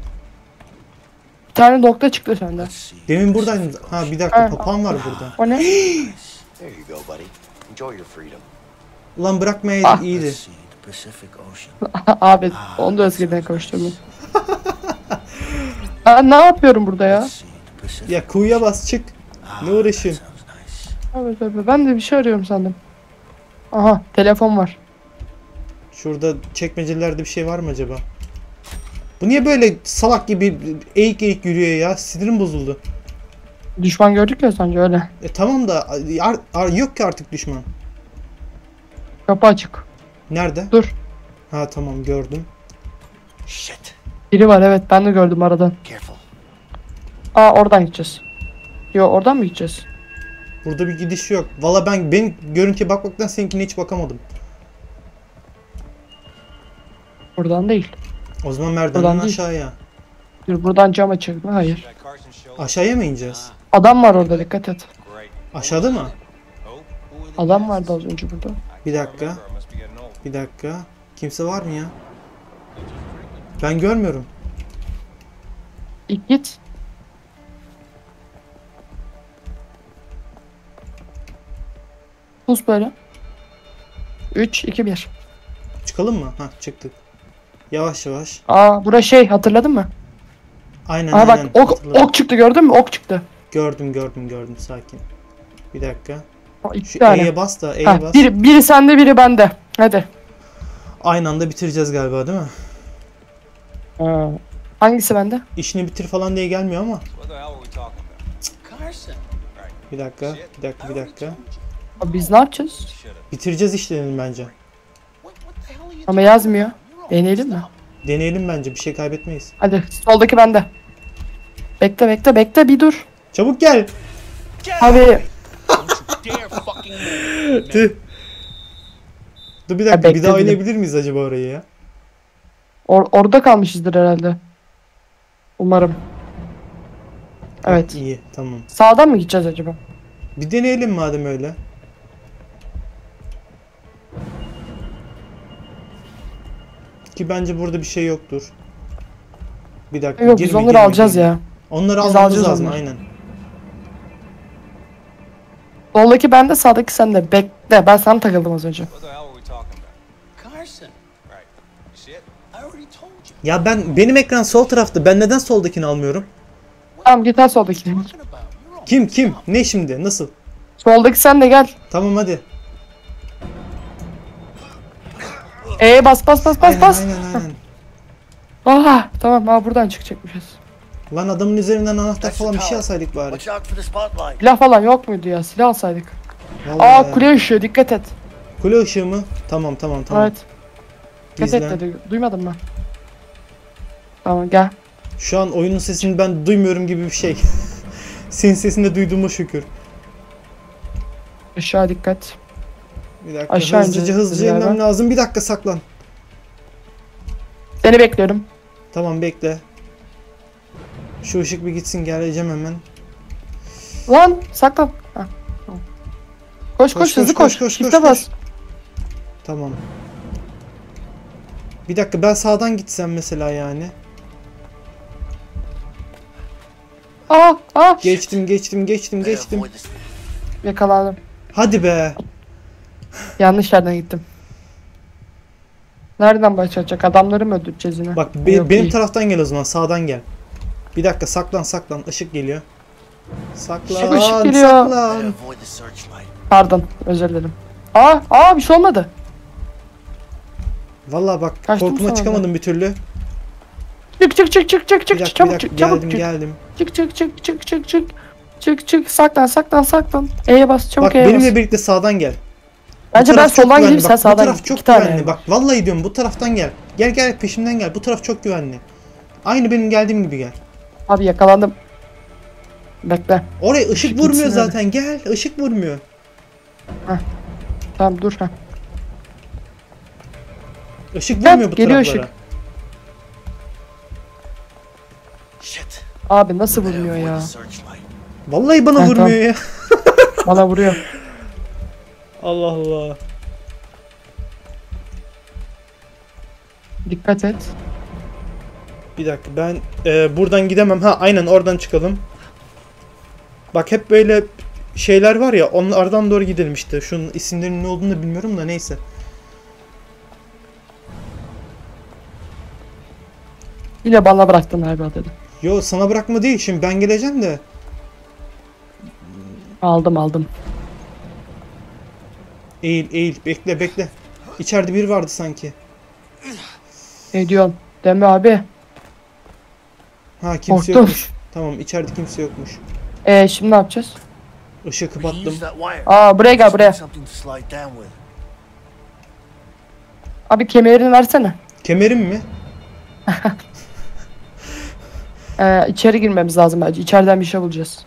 Bir tane nokta çıktı sende. Demin buradaydım. Ha bir dakika Ha. papağan var burada. <gasps> O ne? There you go, buddy. Enjoy your freedom. Ulan bırakmayaydık Ah. iyiydi. <laughs> Abi onu da eskiden kavuşturdum. Ben <laughs> ne yapıyorum burada ya? Ya kuyuya bas çık. Ah, Ne uğraşıyorsun? Evet evet ben de bir şey arıyorum sandım. Aha telefon var. Şurada çekmecelerde bir şey var mı acaba? Bu niye böyle salak gibi eğik eğik yürüyor ya? Sinirim bozuldu. Düşman gördük ya sence öyle. E tamam da ar- ar- yok ki artık düşman. Kapı açık. Nerede? Dur. Ha tamam gördüm. Shit. Biri var evet ben de gördüm aradan. Careful. Aa oradan gideceğiz. Yo oradan mı gideceğiz? Burada bir gidiş yok. Valla ben benim görüntüye bakmaktan seninkine hiç bakamadım. Buradan değil. O zaman merdivenden Buradan değil. aşağıya. Dur buradan cam açık mı? Hayır. Aşağıya mı ineceğiz? Adam var orada dikkat et. Aşağıda mı? Adam vardı az önce burada. Bir dakika. Bir dakika. Kimse var mı ya? Ben görmüyorum. İlk git. Pus böyle. 3, 2, 1. Çıkalım mı? Ha çıktık. Yavaş yavaş. Aa bura şey hatırladın mı? Aynen Aa bak aynen. ok, Hatırladım. ok çıktı gördün mü? Ok çıktı. Gördüm gördüm gördüm sakin. Bir dakika. Aa, iki Şu tane. E'ye bas da E'ye Ha, bas. biri, biri sende biri bende. Hadi. Aynı anda bitireceğiz galiba değil mi? Ha. Hangisi bende? İşini bitir falan diye gelmiyor ama. Bir dakika, bir dakika, bir dakika. Aa, Biz ne yapacağız? Bitireceğiz işlerini bence. Ama yazmıyor. Deneyelim mi? Deneyelim bence bir şey kaybetmeyiz. Hadi soldaki bende. Bekle bekle bekle bir dur. Çabuk gel. Abi. <laughs> Tüh. Dur bir Ha, dakika bir bekle daha dedim. oynayabilir miyiz acaba orayı ya? or- orada kalmışızdır herhalde. Umarım. Evet. İyi tamam. Sağdan mı gideceğiz acaba? Bir deneyelim madem öyle. Ki bence burada bir şey yoktur. Bir dakika. Yok biz girme, onları girme, alacağız girme. ya. Onları Biz almamız alacağız lazım onları. aynen. Soldaki bende sağdaki sende. Bekle ben sana takıldım az önce. Ya ben benim ekran sol tarafta. Ben neden soldakini almıyorum? Tamam git al soldaki. Talking about. You're all Kim kim? Ne şimdi? Nasıl? Soldaki sen de gel. Tamam hadi. Ee bas bas bas bas Aynen bas. aynen aynen. Aha tamam ha buradan çıkacakmışız. Lan adamın üzerinden anahtar falan bir şey alsaydık bari. Silah falan yok muydu ya? Silah alsaydık. Vallahi Aa ya. kule ışığı dikkat et. Kule ışığı mı? Tamam tamam tamam. Evet. Dikkat et Gizlen. dedi. Duymadın mı? Tamam gel. Şu an oyunun sesini ben duymuyorum gibi bir şey. <laughs> Senin sesini de duyduğuma şükür. Aşağı dikkat. Bir dakika Aşağı hızlıca ineceğiz hızlıca inmem lazım. Bir dakika saklan. Seni bekliyorum. Tamam bekle. Şu ışık bir gitsin geleceğim hemen. Lan saklan. Ha. Koş koş, Koş, hızlı koş, koş. koş, koş, Çifte koş, bas. Tamam. Bir dakika ben sağdan gitsem mesela yani. Aa aa. Geçtim geçtim geçtim geçtim. avoid this. Yakalandım. Hadi be. Yanlış yerden gittim. Nereden başlayacak? Adamları mı öldüreceğiz yine? Bak be- Yok, benim iyi. taraftan gel o zaman sağdan gel. Bir dakika saklan saklan ışık geliyor. Saklan Işık geliyor. saklan. Pardon, özür dilerim. Aa, aa bir şey olmadı. Vallahi bak Kaçtım korkuma çıkamadım bir türlü. Çık çık çık çık çık çık çabuk çık çabuk geldim çık. geldim. Çık çık çık çık çık çık. Çık çık saklan saklan saklan. E'ye bas çabuk Bak E'ye bas. benimle birlikte sağdan gel. Bu Bence ben taraf soldan güvenli. Bak, sen Bu sağdan taraf git. çok İki tane. güvenli. Bak vallahi diyorum bu taraftan gel. Gel gel peşimden gel. Bu taraf çok güvenli. Aynı benim geldiğim gibi gel. Abi yakalandım. Bekle. Oraya ışık Işık vurmuyor gitsin hadi. zaten. Gel ışık vurmuyor. Tamam dur ha. Işık vurmuyor bu geliyor taraflara. ışık. Shit. Abi nasıl vurmuyor ya? Vallahi bana Ha, vurmuyor ya. Bana vuruyor. <laughs> Allah Allah. Dikkat et. Bir dakika ben e, buradan gidemem. Ha aynen oradan çıkalım. Bak hep böyle şeyler var ya onlardan doğru gidelim işte. Şunun isimlerinin ne olduğunu da bilmiyorum da neyse. Yine bana bıraktın abi dedi. Yo sana bırakma değil şimdi ben geleceğim de. Aldım aldım. Eğil eğil bekle bekle. İçeride biri vardı sanki. Ne diyorsun? Deme abi. Ha kimse Korktum. yokmuş. Tamam içeride kimse yokmuş. Ee şimdi ne yapacağız? Işığı kapattım. Aa buraya gel buraya. Abi kemerini versene. Kemerim mi? <laughs> Ee, içeri girmemiz lazım bence. İçeriden bir şey bulacağız.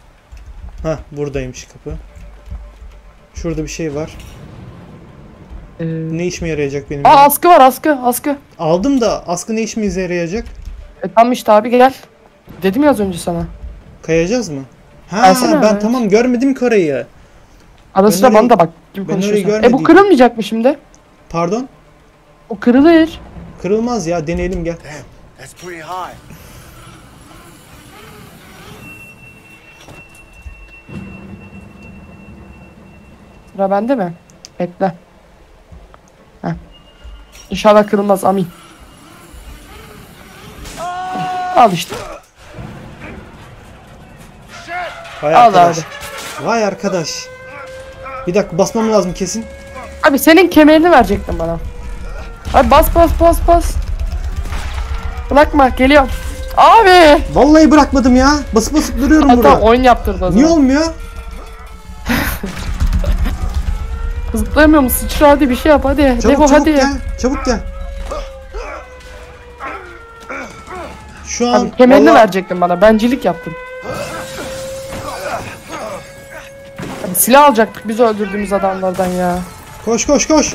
Ha buradaymış kapı. Şurada bir şey var. Ee, Ne işime yarayacak benim? Aa askı var askı askı. Aldım da askı ne işimize yarayacak? E, tamam işte abi gel. Dedim ya az önce sana. Kayacağız mı? Ha Versene, ben evet. tamam görmedim ki orayı. Ara Ben sıra bana da bak. Gibi ben orayı konuşuyorsun. E bu kırılmayacak mı şimdi? Pardon? O kırılır. Kırılmaz ya deneyelim gel. Sıra bende mi? Bekle. İnşallah kırılmaz amin. Al işte. Vay Al arkadaş. abi. Vay arkadaş. Bir dakika basmam lazım kesin. Abi senin kemerini verecektin bana. Abi bas bas bas bas. Bırakma geliyorum. Abi. Vallahi bırakmadım ya. Basıp basıp duruyorum Hatta burada. oyun yaptırdı o Niye olmuyor? Zıplayamıyor musun? Sıçra hadi bir şey yap hadi. Çabuk Lego çabuk hadi. gel. Çabuk gel. Şu an Abi kemerini vallahi- verecektin bana. Bencilik yaptın. Abi silah alacaktık biz öldürdüğümüz adamlardan ya. Koş koş koş.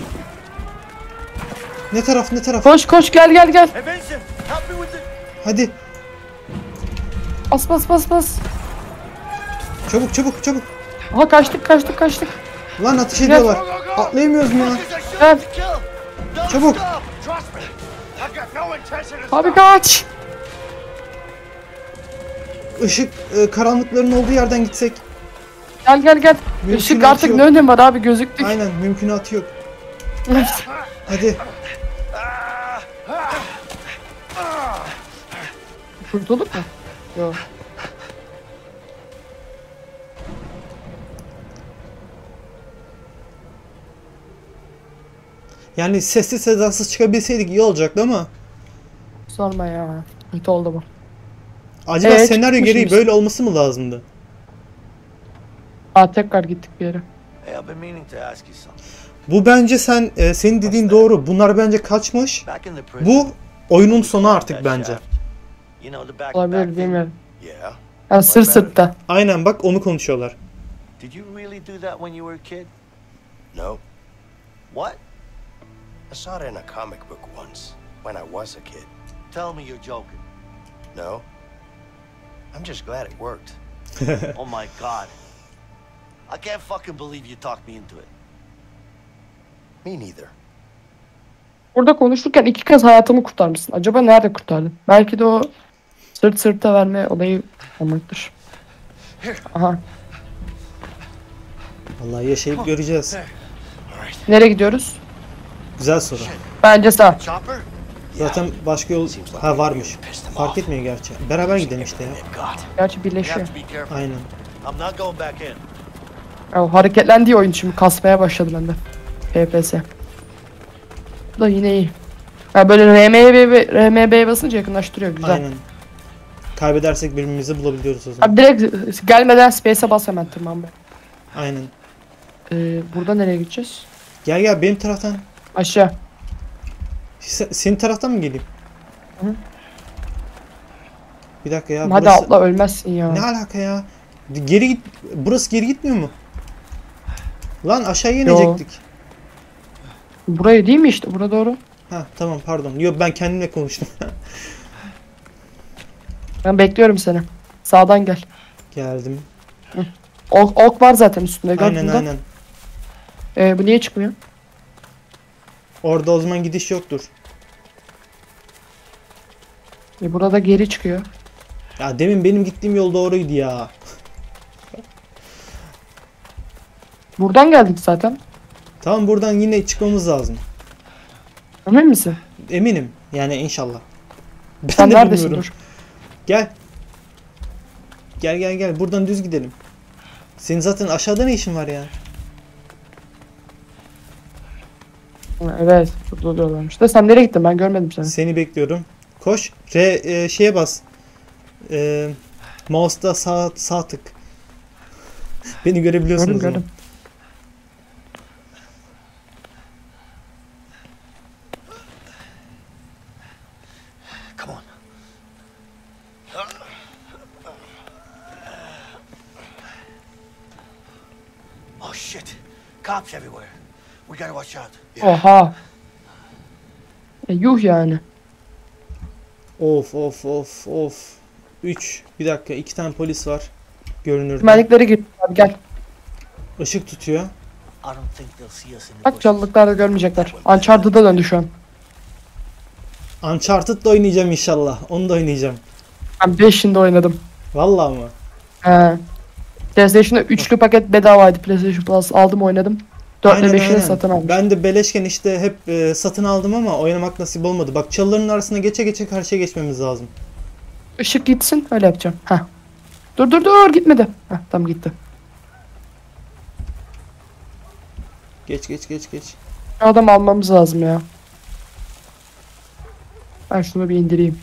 Ne taraf ne taraf? Koş koş gel gel gel. Hey, Vincent, help me with it. Hadi Bas bas bas bas. çabuk çabuk çabuk. Aha kaçtık kaçtık kaçtık. Lan ateş ediyorlar. Atlayamıyoruz mu ya? Gel. Çabuk. Abi kaç. Işık e, karanlıkların olduğu yerden gitsek. Gel gel gel. Mümkünatı Işık artık yok. ne önemi var abi gözüktük. Aynen mümkünatı yok. Hadi. Kurtulduk mu? Yok. Yani sessiz sedasız çıkabilseydik iyi olacaktı ama. Sorma ya. Kötü oldu bu. Acaba Ee, senaryo gereği mıyız? böyle olması mı lazımdı? Aa tekrar gittik bir yere. Hey, I've been meaning to ask you something. Bu bence sen e, senin dediğin doğru. Bunlar bence kaçmış. Back in the prison. Bu oyunun sonu artık bence. shaft. You know the back Olabilir back thing? bilmiyorum. Yeah. Yani sır sırtta. Aynen bak onu konuşuyorlar. Did you really do that when you were a kid? No. What? I saw it in a comic book once when I was a kid. Tell me you're joking. No. I'm just glad it worked. <laughs> oh my god. I can't fucking believe you talked me into it. Me neither. Burada konuşurken iki kez hayatımı kurtarmışsın. Acaba nerede kurtardın? Belki de o sırt sırta verme olayı olmaktır. Aha. Vallahi yaşayıp göreceğiz. Nereye gidiyoruz? Güzel soru. Bence sağ. Zaten başka yol ha varmış. Fark etmiyor gerçi. Beraber gidelim işte ya. Gerçi birleşiyor. Aynen. Ya, o hareketlendiği oyun şimdi kasmaya başladı bende. FPS. Bu da yine iyi. Ya böyle RMB, RMB basınca yakınlaştırıyor güzel. Aynen. Kaybedersek birbirimizi bulabiliyoruz o zaman. Abi direkt gelmeden space'e bas hemen tırman be. Aynen. Ee, burada nereye gideceğiz? Gel gel benim taraftan. Aşağı. Se- senin taraftan mı geleyim? Hı. Bir dakika ya. Hadi burası- atla ölmezsin ya. Ne alaka ya? Geri git. Burası geri gitmiyor mu? Lan aşağıya Yo. inecektik. Burayı değil mi işte? Bura doğru. Ha tamam pardon. Yok ben kendimle konuştum. <laughs> Ben bekliyorum seni. Sağdan gel. Geldim. Ok, ok var zaten üstünde. Aynen aynen. Ee, bu niye çıkmıyor? Orada o zaman gidiş yoktur. Ee, burada geri çıkıyor. Ya demin benim gittiğim yol doğruydu ya. Buradan geldik zaten. Tamam buradan yine çıkmamız lazım. Emin misin? Eminim. Yani inşallah. <laughs> Ben Sen de neredesin? bilmiyorum. Dur. Gel. Gel gel gel. Buradan düz gidelim. Senin zaten aşağıda ne işin var ya? Ha, Evet. Burada oluyorlarmış. Da sen nereye gittin? Ben görmedim seni. Seni bekliyorum. Koş. R e, şeye bas. E, mouse'da sağ sağ tık. Beni görebiliyorsun Gördüm gördüm. Come on. Oh shit. Cops everywhere. Gotta watch out. Oha. E, yuh yani. Of of of of. 3. Bir dakika. iki tane polis var. Görünürde. Güvenlikleri gir. Abi gel. Işık tutuyor. I don't think they'll see us in the Bak çalılıklarda görmeyecekler. Uncharted'a döndü şu an. Uncharted'da oynayacağım inşallah. Onu da oynayacağım. Ben 5'inde oynadım. Vallahi mı? He. PlayStation'da üçlü paket bedavaydı. PlayStation Plus aldım oynadım. 4 Aynen, ile 5'ini aynen. satın aldım. Ben de beleşken işte hep e, satın aldım ama oynamak nasip olmadı. Bak çalıların arasına geçe geçe karşıya geçmemiz lazım. Işık gitsin öyle yapacağım. Heh. Dur dur dur gitmedi. Heh tam gitti. Geç geç geç geç. Adam almamız lazım ya. Ben şunu bir indireyim.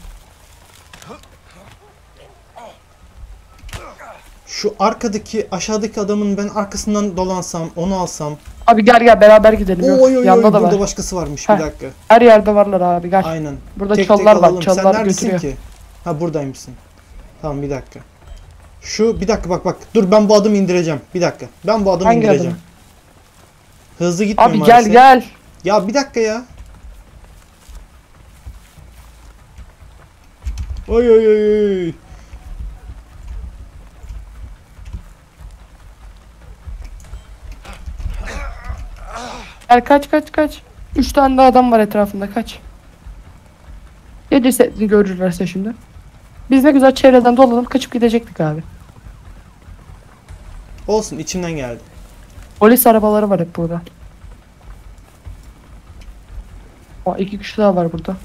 Şu arkadaki aşağıdaki adamın ben arkasından dolansam onu alsam. Abi gel gel beraber gidelim. Oy oy oy Yanda da burada var. başkası varmış Heh. bir dakika. Her yerde varlar abi gel. Aynen. Burada Tek çalılar tek var. alalım. Sen Çalılar neredesin götürüyor. ki? Ha buradaymışsın. Tamam bir dakika. Şu bir dakika bak bak. Dur ben bu adamı indireceğim. Bir dakika. Ben bu adamı Hangi indireceğim. adamı? Hızlı gitmiyor Abi maalesef. gel gel. Ya bir dakika ya. Oy oy oy oy. Kaç kaç kaç. Üç tane daha adam var etrafında kaç. Ya cesetini görürlerse şimdi. Biz ne güzel çevreden dolanıp kaçıp gidecektik abi. Olsun içimden geldi. Polis arabaları var hep burada. Aa, iki kişi daha var burada.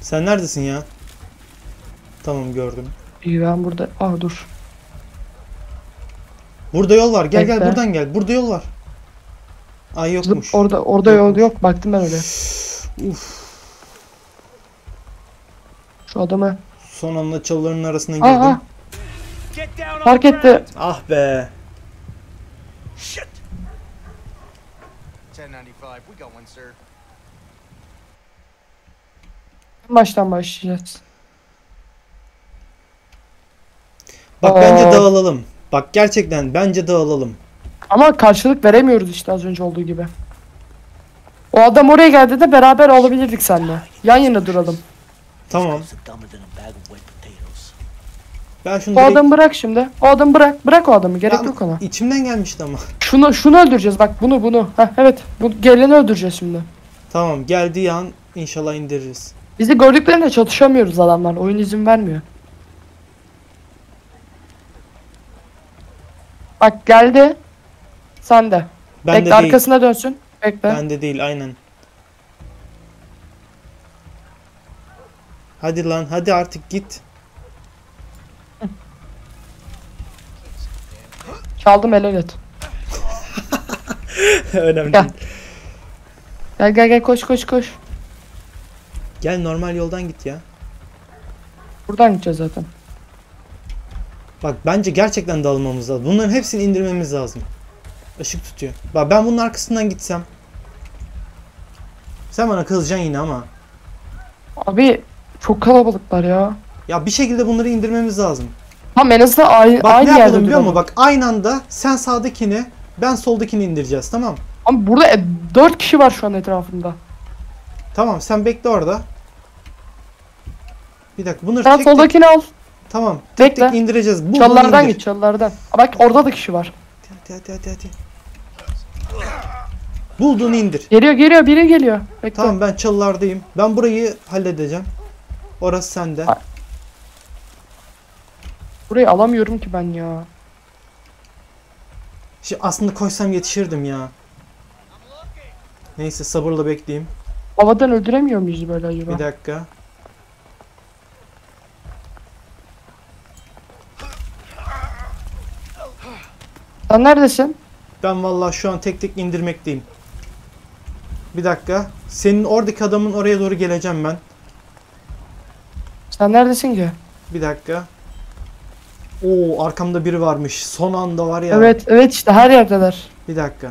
Sen neredesin ya? Tamam gördüm. İyi ben burada. Aa dur. Burada yol var. Gel gel Bekle. buradan gel. Burada yol var. Ay Zıp, yokmuş. orada orada yol yok. Baktım ben öyle. Uf. Şu adamı. Son anda çalıların arasına Aa, girdim. aa on fark etti. Ah be. Shit. 1095, we going, sir. Baştan başlayacağız. Bak Aa. bence dağılalım. Bak gerçekten bence dağılalım. Ama karşılık veremiyoruz işte az önce olduğu gibi. O adam oraya geldi de beraber olabilirdik seninle. Yan yana duralım. Tamam. Ben şunu O direkt... adamı bırak şimdi. O adamı bırak. Bırak o adamı. Gerek Ya, yok ona. İçimden gelmişti ama. Şunu şunu öldüreceğiz bak bunu bunu. Heh, evet. Bu geleni öldüreceğiz şimdi. Tamam geldiği an inşallah indiririz. Bizi gördüklerinde çatışamıyoruz adamlar. Oyun izin vermiyor. Bak geldi. Sen de. Ben Bekle de değil. arkasına dönsün. Bekle. Ben de değil aynen. Hadi lan hadi artık git. Çaldım helal et. <laughs> Önemli Gel. değil. Gel gel gel koş koş koş. Gel normal yoldan git ya. Buradan gideceğiz zaten. Bak bence gerçekten dağılmamız lazım. Bunların hepsini indirmemiz lazım. Işık tutuyor. Bak ben bunun arkasından gitsem. Sen bana kızacaksın yine ama. Abi çok kalabalıklar ya. Ya bir şekilde bunları indirmemiz lazım. Tamam en azından aynı, Bak aynı ne yerde yapalım biliyor musun? Bak aynı anda sen sağdakini ben soldakini indireceğiz tamam. Ama burada e, 4 kişi var şu an etrafında. Tamam sen bekle orada. Bir dakika bunları Sen tek soldakini al. tamam tek Bekle. tek indireceğiz. Bu Çalılardan indir. git çalılardan. Bak orada da kişi var. Hadi hadi hadi hadi. Bulduğunu indir. Geliyor geliyor biri geliyor. Bekle. Tamam ben çalılardayım. Ben burayı halledeceğim. Orası sende. Ay. Burayı alamıyorum ki ben ya. Şimdi aslında koysam yetişirdim ya. Neyse sabırla bekleyeyim. Havadan öldüremiyor muyuz böyle acaba? Bir dakika. Sen neredesin? Ben vallahi şu an tek tek indirmekteyim. Bir dakika. Senin oradaki adamın oraya doğru geleceğim ben. Sen neredesin ki? Bir dakika. Oo arkamda biri varmış. Son anda var ya. Evet evet işte her yerdeler. Bir dakika.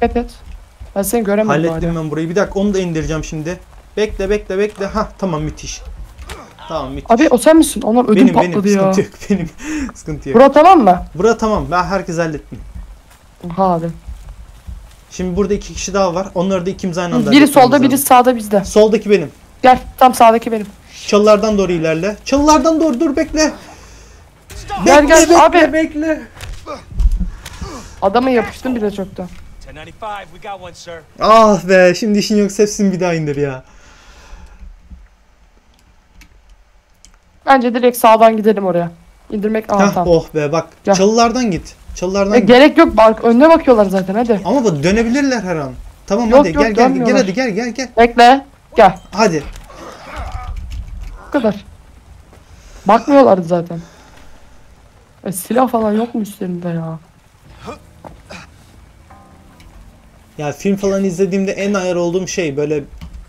Evet evet. Ben seni göremedim Hallettim hala. ben burayı. Bir dakika onu da indireceğim şimdi. Bekle bekle bekle. Ha tamam müthiş. Tamam müthiş. Abi o sen misin? Onlar ödüm benim benim patladı ya. sıkıntı yok <laughs> benim. sıkıntı yok. Bura tamam mı? Bura tamam. Ben herkes hallettim. Ha abi. Şimdi burada iki kişi daha var. Onları da ikimiz aynı anda Biri solda biri sağda bizde. Soldaki benim. Gel tam sağdaki benim. Çalılardan doğru ilerle. Çalılardan doğru dur bekle. Gel gel bekle, abi. bekle. Adama yapıştım bile çoktan. 1095, we got one, sir. Ah be şimdi işin yoksa hepsini bir daha indir ya. Bence direkt sağdan gidelim oraya. İndirmek Heh, tamam. oh be bak. Gel. Çalılardan git. Çalılardan E, git. gerek yok. Bak önüne bakıyorlar zaten hadi. Ama bak dönebilirler her an. Tamam Yok, hadi yok, gel gel gel dönmüyorlar. hadi gel gel gel. Bekle. Gel. Hadi. Bu kadar. Bakmıyorlardı zaten. E, silah falan yok mu üstlerinde ya? Ya film falan izlediğimde en ayar olduğum şey böyle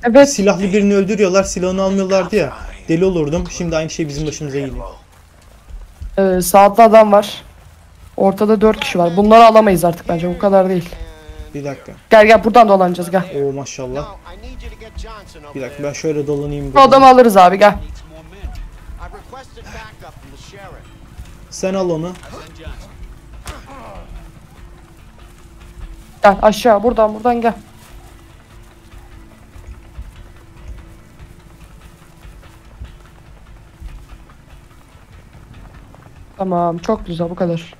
Evet. silahlı birini öldürüyorlar silahını almıyorlardı ya. Deli olurdum. Şimdi aynı şey bizim başımıza geliyor. Ee, sağda adam var. Ortada 4 kişi var. Bunları alamayız artık bence. Bu kadar değil. Bir dakika. Gel gel buradan dolanacağız gel. Oo maşallah. Bir dakika ben şöyle dolanayım. Bu adamı alırız abi gel. Sen al onu. Gel aşağı buradan buradan gel. Tamam çok güzel bu kadar.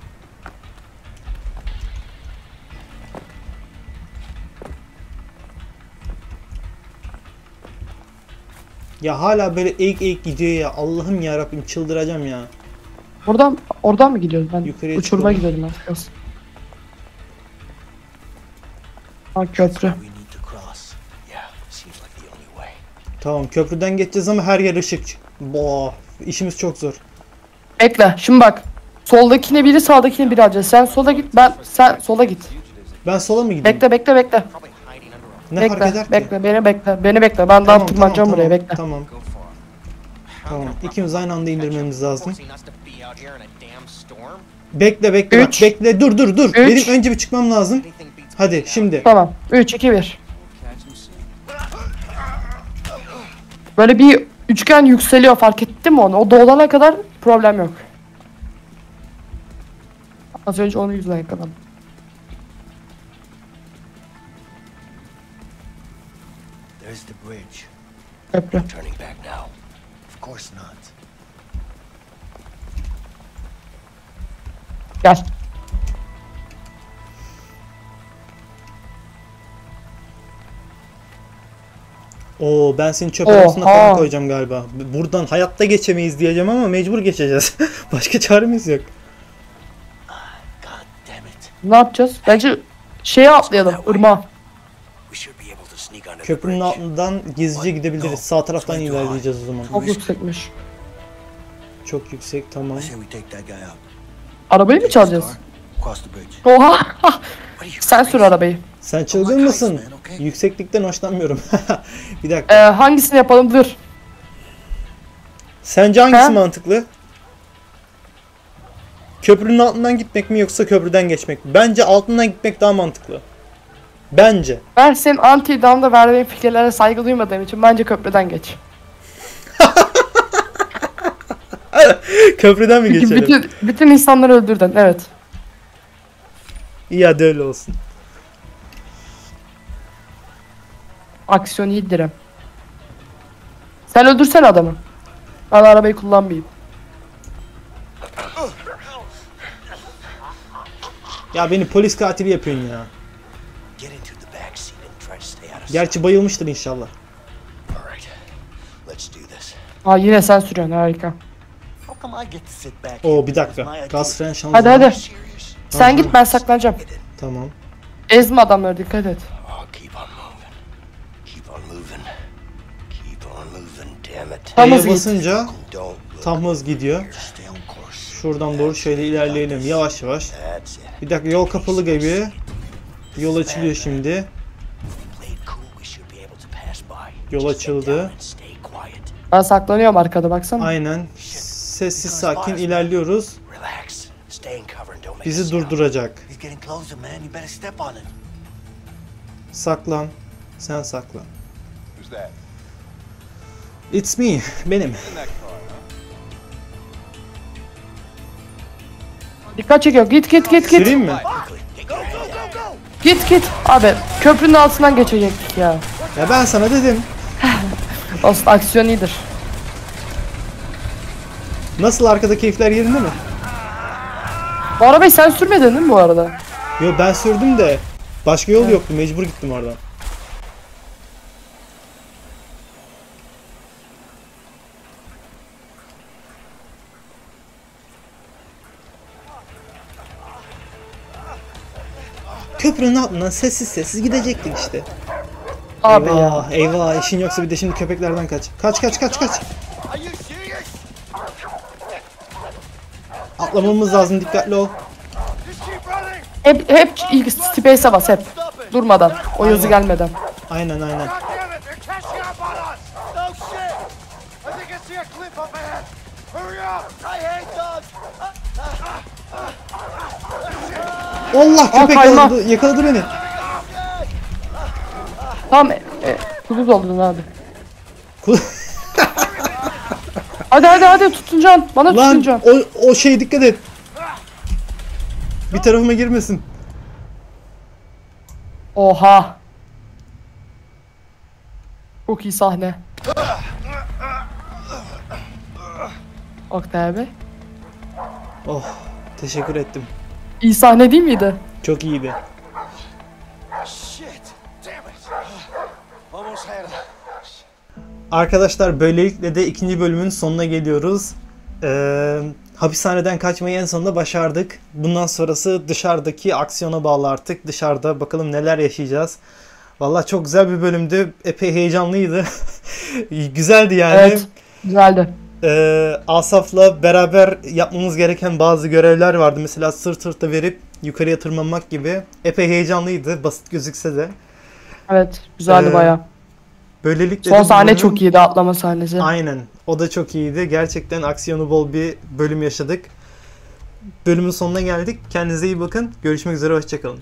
Ya hala böyle eğik eğik gidiyor ya. Allah'ım ya Rabbim çıldıracağım ya. Buradan oradan mı gidiyoruz ben? Yukarıya Uçurma çıkalım. gidelim artık. Ha köprü. Tamam köprüden geçeceğiz ama her yer ışık. Boh işimiz çok zor. Bekle şimdi bak. Soldakine biri sağdakine biri alacağız. Sen sola git ben sen sola git. Ben sola mı gideyim? Bekle bekle bekle. Ne fark bekle eder ki? bekle beni bekle. Beni bekle. Ben daha tırmanacağım buraya bekle. Tamam. Tamam. İkimiz aynı anda indirmemiz lazım. Bekle bekle bak Üç. bekle dur dur dur. Üç. Benim önce bir çıkmam lazım. Hadi şimdi. Tamam. 3 2 1. Böyle bir üçgen yükseliyor fark ettin mi onu? O dolana kadar problem yok. Az önce onu yüzden yakaladım. There's the bridge. Köprü. Turning back now. Of course not. Gel. Oo ben seni çöp Oha. arabasına falan koyacağım galiba. Buradan hayatta geçemeyiz diyeceğim ama mecbur geçeceğiz. <laughs> Başka çaremiz yok. God damn it. Ne yapacağız? Bence şeye atlayalım. the Köprünün altından gizlice gidebiliriz. Sağ taraftan ilerleyeceğiz o zaman. Çok yüksekmiş. Çok yüksek tamam. Arabayı mı çalacağız? Oha! <laughs> Sen sür arabayı. Sen çılgın mısın? Yükseklikten hoşlanmıyorum. <laughs> bir Ee, dakika. hangisini yapalım? Dur. Sence hangisi Ha? mantıklı? Köprünün altından gitmek mi yoksa köprüden geçmek mi? Bence altından gitmek daha mantıklı. Bence. Ben senin anti damda verdiğin fikirlere saygı duymadığım için bence köprüden geç. <laughs> Köprüden mi Çünkü geçelim? bütün, bütün insanları öldürdün. Evet. İyi hadi öyle olsun. Aksiyon iyidir. Sen öldürsen adamı. Ben arabayı kullanmayayım. Ya beni polis katili yapıyorsun ya. Gerçi bayılmıştır inşallah. Aa yine sen sürüyorsun harika. Oo bir dakika. Gaz fren şanzıman. Hadi hadi. Sen git ben saklanacağım. Tamam. Ezme adamları dikkat et. Tam git. basınca tam hız gidiyor. Şuradan doğru şöyle ilerleyelim yavaş yavaş. Bir dakika yol kapalı gibi. Yol açılıyor şimdi. Yol açıldı. Ben saklanıyorum arkada baksana. Aynen. Sessiz sakin ilerliyoruz. Bizi durduracak. Saklan. Sen saklan. It's me. Benim. Dikkat çekiyor. Git git git git. Süreyim mi? Git git. Abi köprünün altından geçecektik ya. Ya ben sana dedim. <laughs> Aslında aksiyon iyidir. Nasıl arkada keyifler yerinde mi? Bu arabayı sen sürmedin değil mi bu arada? Yo ben sürdüm de başka yol yoktu. Mecbur gittim oradan. Köprünün altından sessiz sessiz gidecektik işte. Abi ya. eyvah, eyvah işin yoksa bir de şimdi köpeklerden kaç. Kaç kaç kaç kaç. Atlamamız lazım dikkatli ol. Hep hep space'e bas hep. Durmadan. O yazı gelmeden. Aynen aynen. God damn it, they're catching up on us. No shit. I think I see a cliff up ahead. Hurry up. I hate dogs. Allah köpek kayma. yakaladı, yakaladı beni. Tamam. E, e, kuduz oldun abi. <laughs> Hadi hadi hadi tutuncan. Bana Lan tutuncan. o, o şey dikkat et. Bir tarafıma girmesin. Oha. Çok iyi sahne. Oktay abi. Oh teşekkür ettim. İyi sahne değil miydi? Çok iyiydi. Arkadaşlar böylelikle de ikinci bölümün sonuna geliyoruz. Ee, hapishaneden kaçmayı en sonunda başardık. Bundan sonrası dışarıdaki aksiyona bağlı artık. Dışarıda bakalım neler yaşayacağız. Vallahi çok güzel bir bölümdü. Epey heyecanlıydı. <laughs> Güzeldi yani. Evet. Güzeldi. Ee, Asaf'la beraber yapmamız gereken bazı görevler vardı. Mesela sırt sırta verip yukarıya tırmanmak gibi. Epey heyecanlıydı basit gözükse de. Evet. Güzeldi Ee, baya. Böylelikle Son sahne bölümün- çok iyiydi atlama sahnesi. Aynen. O da çok iyiydi. Gerçekten aksiyonu bol bir bölüm yaşadık. Bölümün sonuna geldik. Kendinize iyi bakın. Görüşmek üzere. Hoşçakalın.